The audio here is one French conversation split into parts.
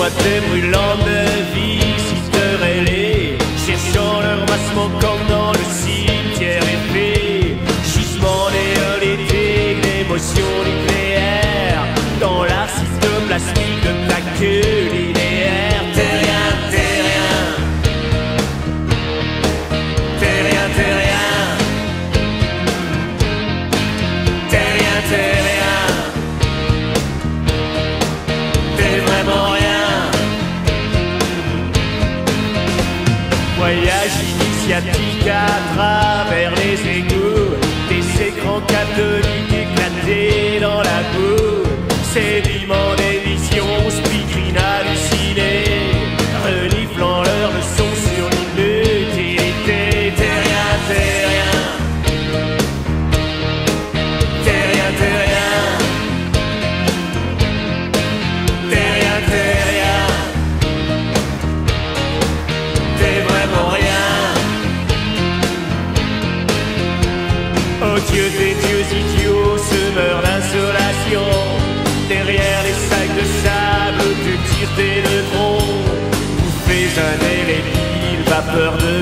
what did we? applique à travers les égouts des écrans catholiques. Vous faites un air et pile, vapeur de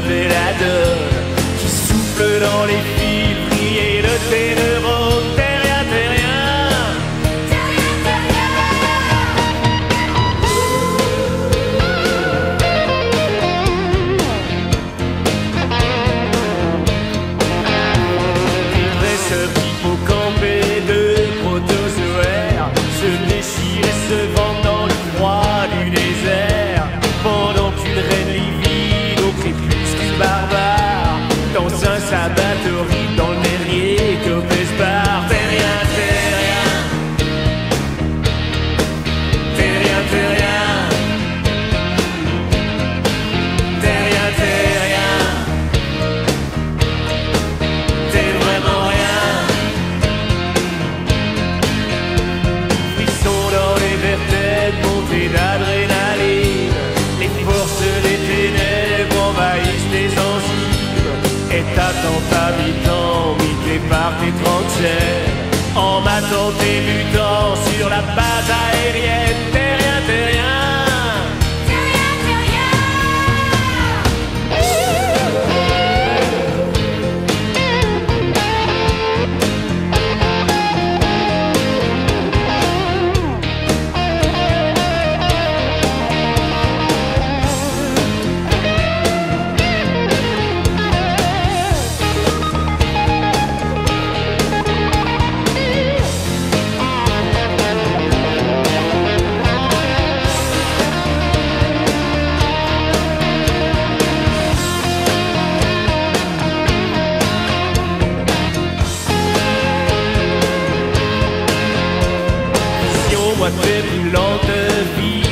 m'attends habitant, mi-clé par tes tranchères, en m'attendant débutant sur la page. souhaiter une longue vie.